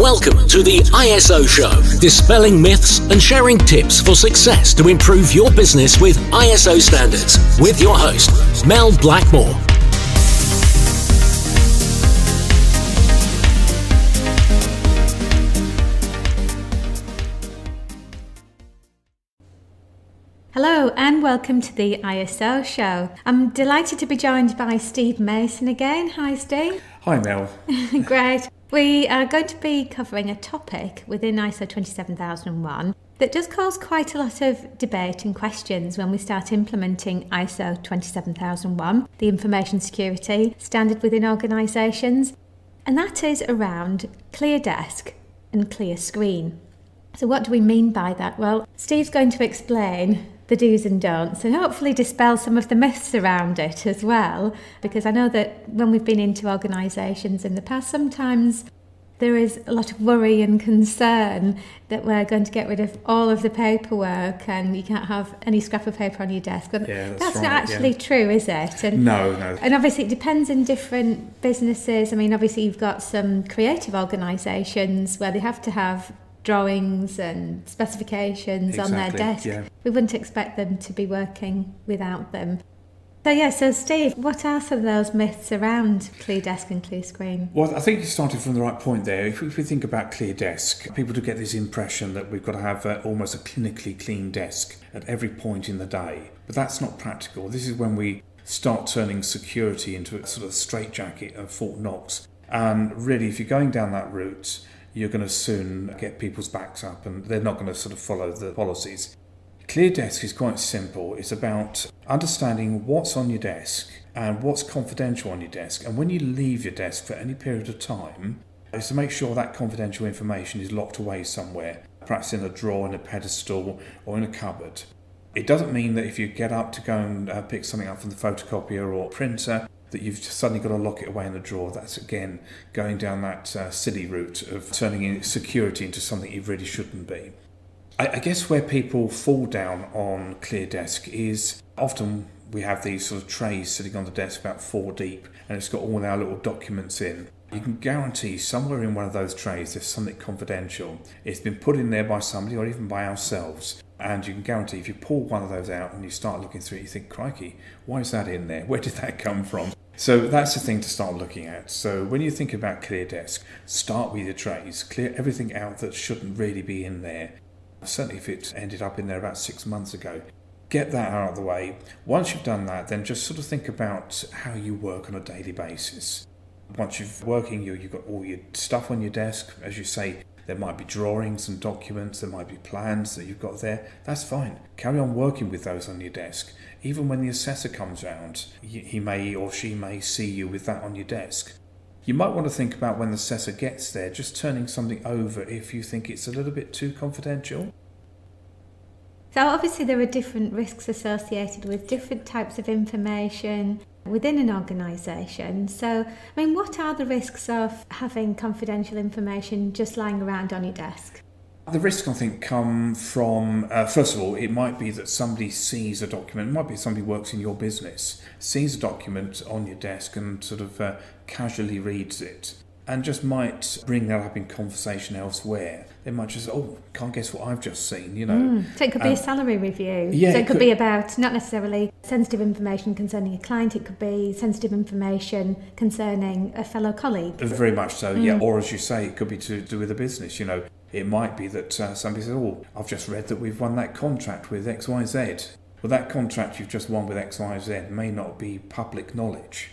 Welcome to the ISO Show, dispelling myths and sharing tips for success to improve your business with ISO standards. With your host, Mel Blackmore. Hello and welcome to the ISO show. I'm delighted to be joined by Steve Mason again. Hi, Steve. Hi, Mel. Great. We are going to be covering a topic within ISO 27001 that does cause quite a lot of debate and questions when we start implementing ISO 27001, the information security standard within organisations, and that is around clear desk and clear screen. So, what do we mean by that? Well, Steve's going to explain the do's and don'ts and hopefully dispel some of the myths around it as well. Because I know that when we've been into organisations in the past, sometimes there is a lot of worry and concern that we're going to get rid of all of the paperwork and you can't have any scrap of paper on your desk. But yeah, that's, that's right, not actually yeah. true, is it? And, no, no. And obviously, it depends in different businesses. I mean, obviously, you've got some creative organisations where they have to have drawings and specifications exactly, on their desk. Yeah. We wouldn't expect them to be working without them. So yeah, so Steve, what are some of those myths around Clear Desk and Clear Screen? Well, I think you started from the right point there. If we, if we think about Clear Desk, people do get this impression that we've got to have uh, almost a clinically clean desk at every point in the day. But that's not practical. This is when we start turning security into a sort of straitjacket of Fort Knox. And really, if you're going down that route, you're going to soon get people's backs up and they're not going to sort of follow the policies. Clear Desk is quite simple. It's about understanding what's on your desk and what's confidential on your desk. And when you leave your desk for any period of time, is to make sure that confidential information is locked away somewhere, perhaps in a drawer, in a pedestal, or in a cupboard. It doesn't mean that if you get up to go and uh, pick something up from the photocopier or printer, that you've suddenly got to lock it away in the drawer. That's again going down that uh, silly route of turning security into something you really shouldn't be. I, I guess where people fall down on Clear Desk is often we have these sort of trays sitting on the desk about four deep, and it's got all our little documents in. You can guarantee somewhere in one of those trays there's something confidential. It's been put in there by somebody or even by ourselves. And you can guarantee if you pull one of those out and you start looking through it, you think, crikey, why is that in there? Where did that come from? So that's the thing to start looking at. So when you think about Clear Desk, start with your trays, clear everything out that shouldn't really be in there. Certainly if it ended up in there about six months ago. Get that out of the way. Once you've done that, then just sort of think about how you work on a daily basis. Once you're working, you, you've got all your stuff on your desk. As you say, there might be drawings and documents, there might be plans that you've got there. That's fine. Carry on working with those on your desk. Even when the assessor comes round, he may or she may see you with that on your desk. You might want to think about when the assessor gets there, just turning something over if you think it's a little bit too confidential. So, obviously, there are different risks associated with different types of information within an organisation. So, I mean, what are the risks of having confidential information just lying around on your desk? The risks, I think, come from, uh, first of all, it might be that somebody sees a document, it might be somebody works in your business, sees a document on your desk and sort of uh, casually reads it and just might bring that up in conversation elsewhere. They might just, oh, can't guess what I've just seen, you know. Mm. So it could be um, a salary review. Yeah, so it, it could, could be about not necessarily sensitive information concerning a client, it could be sensitive information concerning a fellow colleague. Very much so, mm. yeah. Or as you say, it could be to do with a business, you know. It might be that uh, somebody says, oh, I've just read that we've won that contract with XYZ. Well, that contract you've just won with XYZ may not be public knowledge.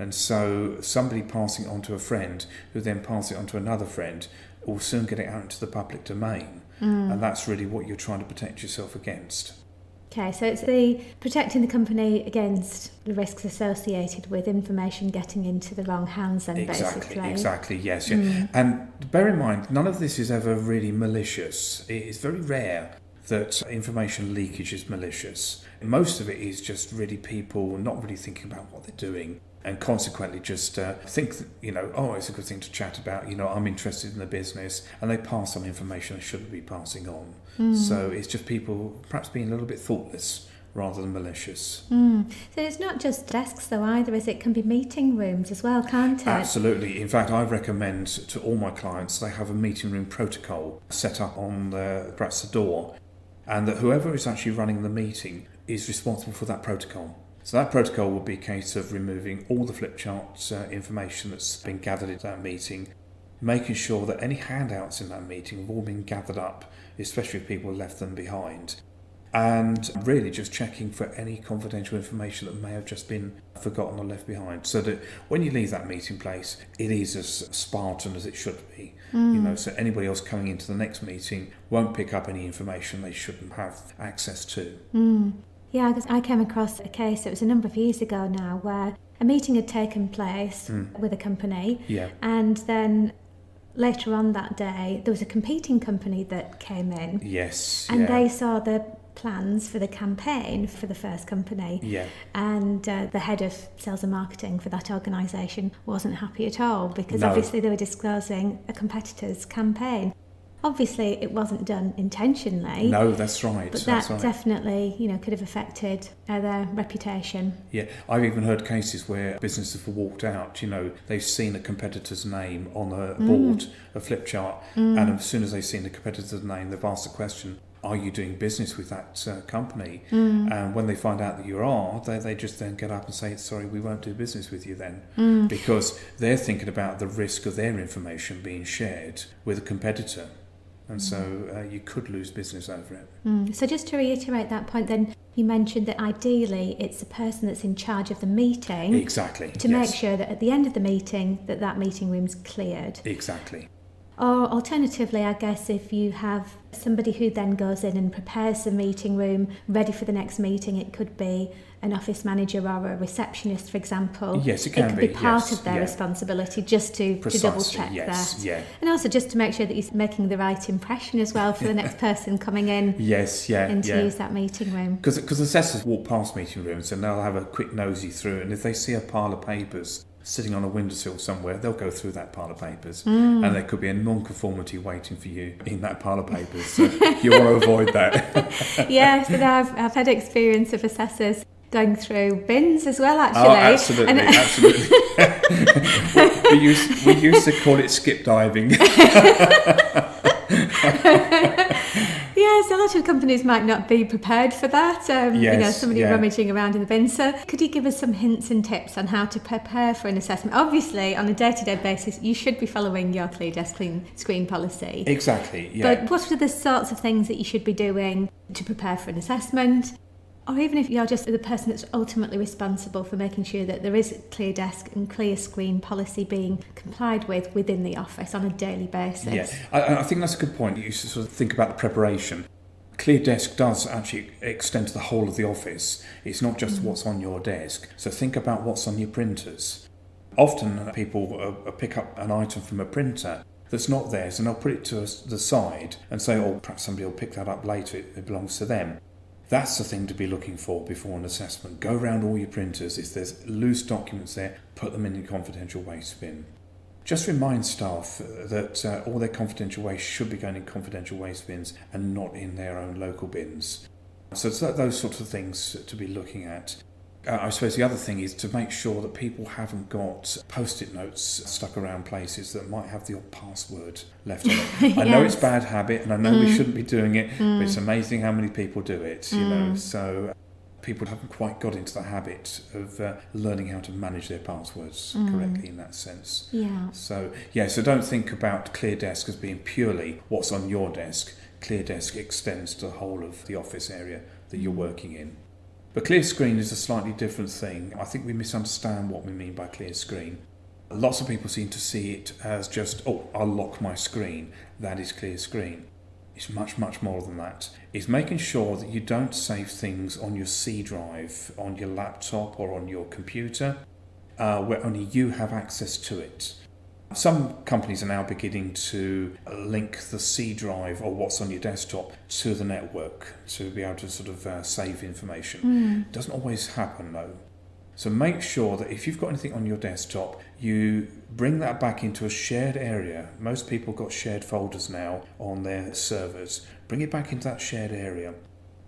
And so somebody passing it on to a friend who then passes it on to another friend will soon get it out into the public domain. Mm. And that's really what you're trying to protect yourself against. Okay, so it's the protecting the company against the risks associated with information getting into the wrong hands then exactly, basically. Exactly, yes. Yeah. Mm. And bear in mind, none of this is ever really malicious. It is very rare that information leakage is malicious. Most of it is just really people not really thinking about what they're doing and consequently just uh, think that, you know oh it's a good thing to chat about you know i'm interested in the business and they pass on information they shouldn't be passing on mm. so it's just people perhaps being a little bit thoughtless rather than malicious. Mm. So it's not just desks though either, is it? it? can be meeting rooms as well, can't it? Absolutely. In fact, I recommend to all my clients they have a meeting room protocol set up on the, perhaps the door, and that whoever is actually running the meeting is responsible for that protocol. So that protocol will be a case of removing all the flip chart uh, information that's been gathered at that meeting, making sure that any handouts in that meeting have all been gathered up, especially if people left them behind, and really just checking for any confidential information that may have just been forgotten or left behind so that when you leave that meeting place it is as spartan as it should be mm. you know so anybody else coming into the next meeting won't pick up any information they shouldn't have access to mm. Yeah because i came across a case it was a number of years ago now where a meeting had taken place mm. with a company yeah. and then later on that day there was a competing company that came in yes and yeah. they saw the plans for the campaign for the first company. Yeah. And uh, the head of sales and marketing for that organisation wasn't happy at all because no. obviously they were disclosing a competitor's campaign. Obviously, it wasn't done intentionally. No, that's right. But that right. definitely, you know, could have affected uh, their reputation. Yeah, I've even heard cases where businesses have walked out. You know, they've seen a competitor's name on a mm. board, a flip chart, mm. and as soon as they've seen the competitor's name, they've asked the question, are you doing business with that uh, company? Mm. And when they find out that you are, they, they just then get up and say, sorry, we won't do business with you then. Mm. Because they're thinking about the risk of their information being shared with a competitor. And so uh, you could lose business over it. Mm. So just to reiterate that point, then you mentioned that ideally it's the person that's in charge of the meeting. Exactly. To yes. make sure that at the end of the meeting that that meeting room's cleared. Exactly. Or alternatively, I guess if you have somebody who then goes in and prepares the meeting room ready for the next meeting, it could be an office manager or a receptionist, for example. Yes, it can it could be, be part yes, of their yeah. responsibility just to, to double check yes, that. Yeah. And also just to make sure that he's making the right impression as well for the next person coming in. Yes, yeah. And to yeah. use that meeting room. Because assessors walk past meeting rooms and they'll have a quick nosy through, and if they see a pile of papers sitting on a windowsill somewhere, they'll go through that pile of papers, mm. and there could be a non-conformity waiting for you in that pile of papers. So you want to avoid that. yes, and I've, I've had experience of assessors going through bins as well. Actually, oh, absolutely, and, absolutely. we, used, we used to call it skip diving. Yes, a lot of companies might not be prepared for that. Um, yes, you know, somebody yeah. rummaging around in the bin. So, could you give us some hints and tips on how to prepare for an assessment? Obviously, on a day-to-day basis, you should be following your Clear Desk Clean Screen policy. Exactly. Yeah. But what are the sorts of things that you should be doing to prepare for an assessment? Or even if you're just the person that's ultimately responsible for making sure that there is clear desk and clear screen policy being complied with within the office on a daily basis. Yeah, I, I think that's a good point. You sort of think about the preparation. Clear Desk does actually extend to the whole of the office. It's not just mm. what's on your desk. So think about what's on your printers. Often people uh, pick up an item from a printer that's not theirs and they'll put it to the side and say, oh, perhaps somebody will pick that up later, it belongs to them. That's the thing to be looking for before an assessment. Go around all your printers. If there's loose documents there, put them in your confidential waste bin. Just remind staff uh, that uh, all their confidential waste should be going in confidential waste bins and not in their own local bins. So it's those sorts of things to be looking at. Uh, I suppose the other thing is to make sure that people haven't got post-it notes stuck around places that might have the odd password left on it. yes. I know it's bad habit, and I know mm. we shouldn't be doing it, mm. but it's mm. amazing how many people do it. You mm. know, so uh, people haven't quite got into the habit of uh, learning how to manage their passwords mm. correctly in that sense. Yeah. So yeah, so don't think about Clear Desk as being purely what's on your desk. Clear Desk extends to the whole of the office area that you're mm. working in. But clear screen is a slightly different thing. I think we misunderstand what we mean by clear screen. Lots of people seem to see it as just, oh, I'll lock my screen. That is clear screen. It's much, much more than that. It's making sure that you don't save things on your C drive, on your laptop, or on your computer, uh, where only you have access to it. Some companies are now beginning to link the C drive or what's on your desktop to the network to be able to sort of uh, save information. Mm. It doesn't always happen though. So make sure that if you've got anything on your desktop, you bring that back into a shared area. Most people got shared folders now on their servers. Bring it back into that shared area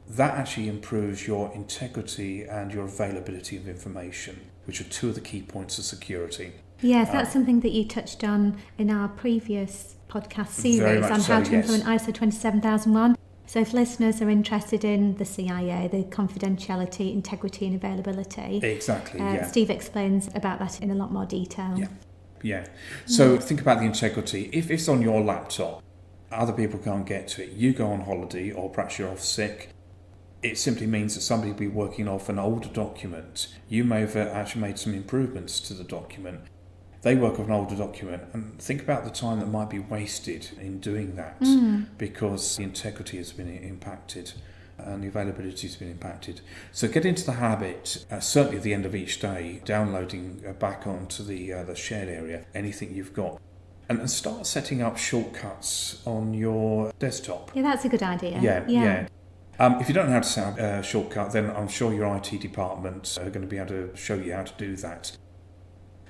that actually improves your integrity and your availability of information, which are two of the key points of security. Yes, that's um, something that you touched on in our previous podcast series on so, how to yes. implement ISO 27001. So, if listeners are interested in the CIA, the confidentiality, integrity, and availability, exactly, uh, yeah. Steve explains about that in a lot more detail. Yeah, yeah. So, think about the integrity. If it's on your laptop, other people can't get to it. You go on holiday, or perhaps you're off sick. It simply means that somebody will be working off an older document. You may have uh, actually made some improvements to the document they work off an older document and think about the time that might be wasted in doing that mm. because the integrity has been impacted and the availability has been impacted. So get into the habit, uh, certainly at the end of each day, downloading uh, back onto the uh, the shared area anything you've got. And, and start setting up shortcuts on your desktop. Yeah, that's a good idea. Yeah, yeah. yeah. Um, if you don't know how to set up a shortcut, then I'm sure your IT department are going to be able to show you how to do that.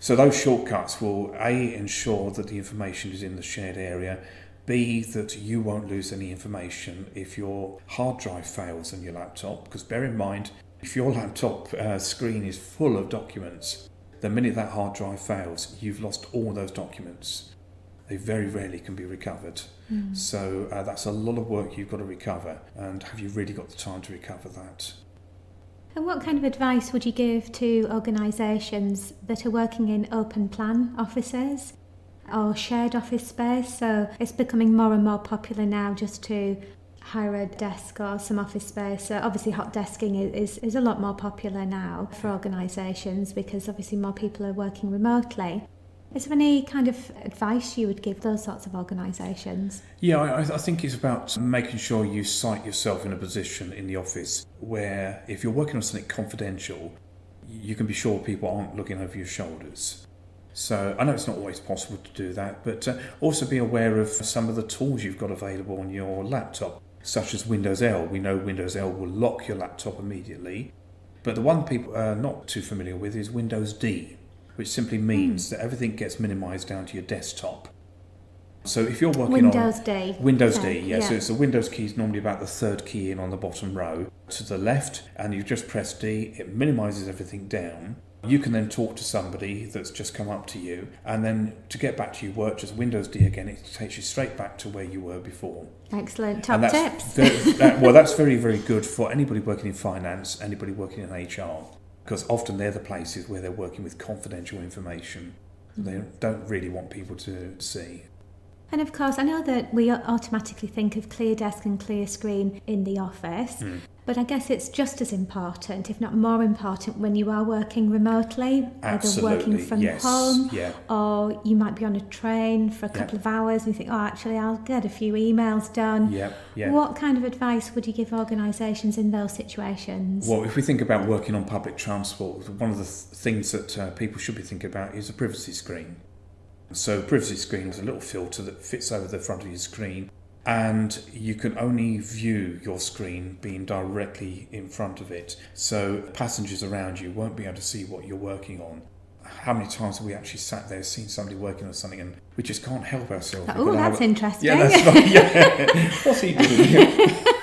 So those shortcuts will A, ensure that the information is in the shared area, B, that you won't lose any information if your hard drive fails on your laptop, because bear in mind, if your laptop uh, screen is full of documents, the minute that hard drive fails, you've lost all those documents. They very rarely can be recovered. Mm. So uh, that's a lot of work you've got to recover, and have you really got the time to recover that? And what kind of advice would you give to organisations that are working in open plan offices or shared office space? So it's becoming more and more popular now just to hire a desk or some office space. So obviously hot desking is, is, a lot more popular now for organisations because obviously more people are working remotely. Is there any kind of advice you would give those sorts of organisations? Yeah, I, I, think it's about making sure you site yourself in a position in the office where, if you're working on something confidential, you can be sure people aren't looking over your shoulders. So I know it's not always possible to do that, but uh, also be aware of some of the tools you've got available on your laptop, such as Windows L. We know Windows L will lock your laptop immediately, but the one people are not too familiar with is Windows D which simply means mm. that everything gets minimized down to your desktop. So if you're working Windows on D. Windows D, yeah, yeah. So it's the Windows key is normally about the third key in on the bottom row to the left, and you just press D. It minimises everything down. You can then talk to somebody that's just come up to you, and then to get back to your work, just Windows D again. It takes you straight back to where you were before. Excellent top tips. Very, that, well, that's very very good for anybody working in finance, anybody working in HR because often they're the places where they're working with confidential information mm. they don't really want people to see. And of course, I know that we automatically think of clear desk and clear screen in the office, mm. But I guess it's just as important, if not more important, when you are working remotely, Absolutely, either working from yes, home yeah. or you might be on a train for a couple of hours and you think, oh, actually, I'll get a few emails done. Yeah, yeah. What kind of advice would you give organisations in those situations? Well, if we think about working on public transport, one of the th- things that uh, people should be thinking about is a privacy screen. So, privacy screen is a little filter that fits over the front of your screen and you can only view your screen being directly in front of it. So passengers around you won't be able to see what you're working on. How many times have we actually sat there, seen somebody working on something, and we just can't help ourselves? Oh, that's interesting. Yeah, that's not, yeah. What's he doing?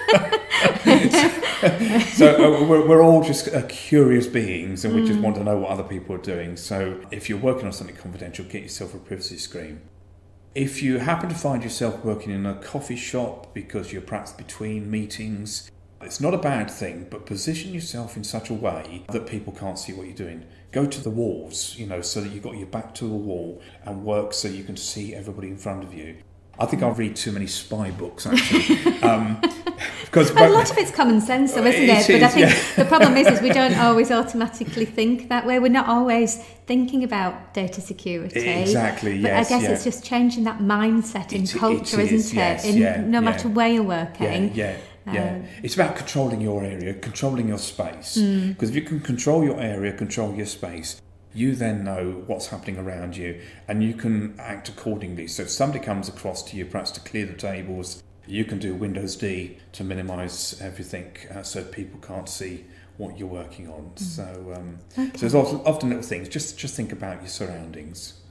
so uh, we're, we're, all just uh, curious beings, and we mm. just want to know what other people are doing. So if you're working on something confidential, get yourself a privacy screen. If you happen to find yourself working in a coffee shop because you're perhaps between meetings, it's not a bad thing, but position yourself in such a way that people can't see what you're doing. Go to the walls, you know, so that you've got your back to the wall and work so you can see everybody in front of you. I think I read too many spy books actually. um, because a lot of it's common sense, though, isn't it? it? Is, but I think yeah. the problem is, is we don't always automatically think that way. We're not always thinking about data security. Exactly. But yes, I guess yeah. it's just changing that mindset in culture, is, isn't yes, it? In yeah, no matter where you're working. Yeah. Yeah, um, it's about controlling your area, controlling your space. Hmm. Because mm. if you can control your area, control your space, you then know what's happening around you and you can act accordingly. So if somebody comes across to you, perhaps to clear the tables, you can do Windows D to minimize everything uh, so people can't see what you're working on. Mm. So, um, okay. so there's often, often little things. Just just think about your surroundings.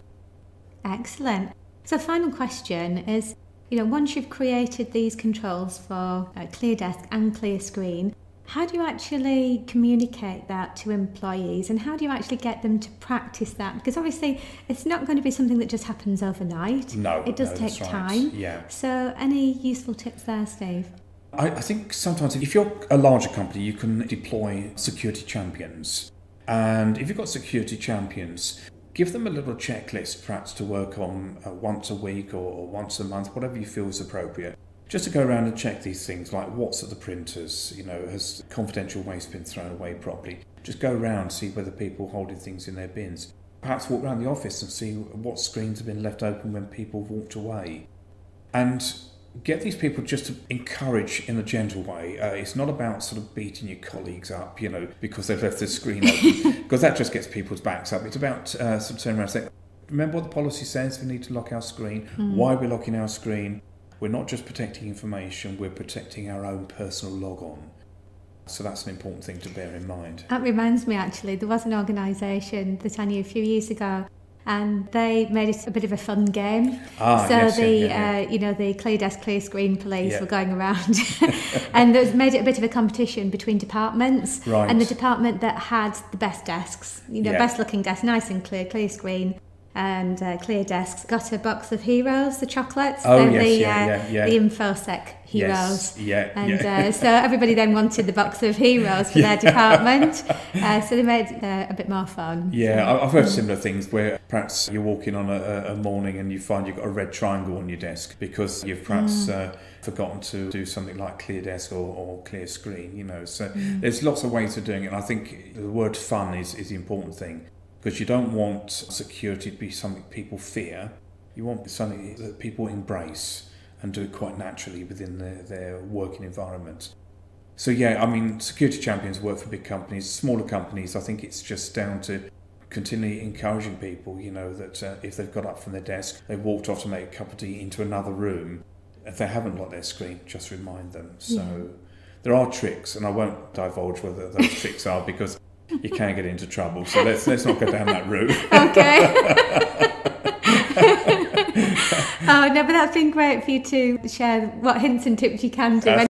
Excellent. So, final question is: you know, once you've created these controls for uh, Clear Desk and Clear Screen, how do you actually communicate that to employees and how do you actually get them to practice that? Because obviously it's not going to be something that just happens overnight. No, it does no, take right. time. Yeah. So, any useful tips there, Steve? I, I think sometimes if you're a larger company, you can deploy security champions. And if you've got security champions, give them a little checklist perhaps to work on uh, once a week or, or once a month, whatever you feel is appropriate. Just to go around and check these things like what's at the printers, you know, has confidential waste been thrown away properly? Just go around, see whether people are holding things in their bins. Perhaps walk around the office and see what screens have been left open when people walked away. And get these people just to encourage in a gentle way. Uh, it's not about sort of beating your colleagues up, you know, because they've left the screen open, because that just gets people's backs up. It's about uh, sort of turning around and saying, remember what the policy says, we need to lock our screen. Mm. Why are we locking our screen? We're not just protecting information, we're protecting our own personal log on. So that's an important thing to bear in mind. That reminds me actually, there was an organisation that I knew a few years ago and they made it a bit of a fun game. Ah, so yes, the yeah, yeah. Uh, you know the clear desk, clear screen police Yeah. were going around, and they made it a bit of a competition between departments. Right. And the department that had the best desks, you know, best looking desk, nice and clear, clear screen. And uh, clear desks got a box of heroes, the chocolates. Oh, yes, the, yeah, uh, yeah, yeah. the infosec heroes. Yes, yeah, And yeah. Uh, so everybody then wanted the box of heroes for their department. Uh, so they made it uh, a bit more fun. Yeah, I- I've heard similar things where perhaps you're walking on a, a morning and you find you've got a red triangle on your desk because you've perhaps uh, forgotten to do something like clear desk or, or clear screen, you know. So there's lots of ways of doing it. And I think the word fun is, is the important thing because you don't want security to be something people fear. You want something that people embrace and do it quite naturally within their, their working environment. So yeah, I mean, security champions work for big companies, smaller companies. I think it's just down to continually encouraging people. You know that uh, if they've got up from their desk, they walked off to make a cup of tea into another room. If they haven't locked their screen, just remind them. So there are tricks, and I won't divulge whether those tricks are because you can get into trouble. So let's let's not go down that route. Okay. oh no, but that's been great for you to share what hints and tips you can do.